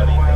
everybody.